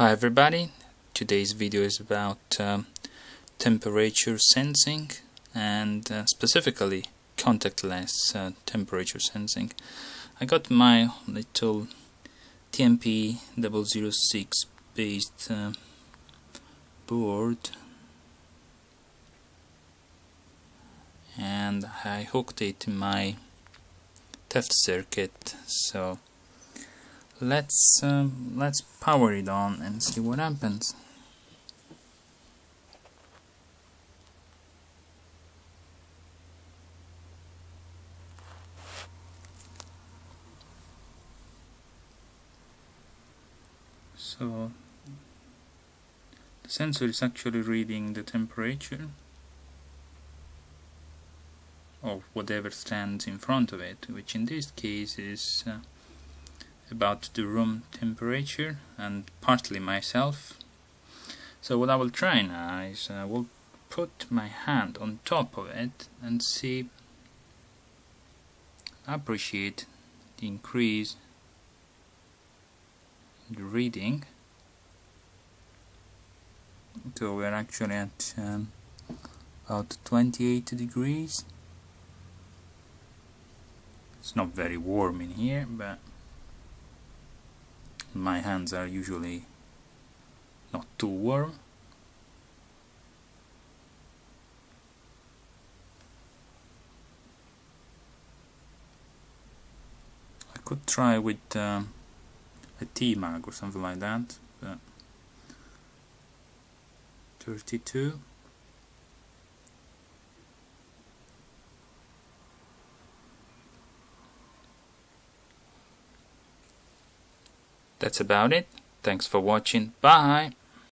Hi everybody, today's video is about um, temperature sensing and uh, specifically contactless uh, temperature sensing. I got my little TMP006 based uh, board and I hooked it in my test circuit so let's um, let's power it on and see what happens. So the sensor is actually reading the temperature of whatever stands in front of it which in this case is uh, about the room temperature and partly myself. So what I will try now is I will put my hand on top of it and see appreciate the increase in the reading. So we're actually at um, about 28 degrees. It's not very warm in here, but my hands are usually not too warm. I could try with um, a T-mag or something like that but 32 That's about it. Thanks for watching. Bye.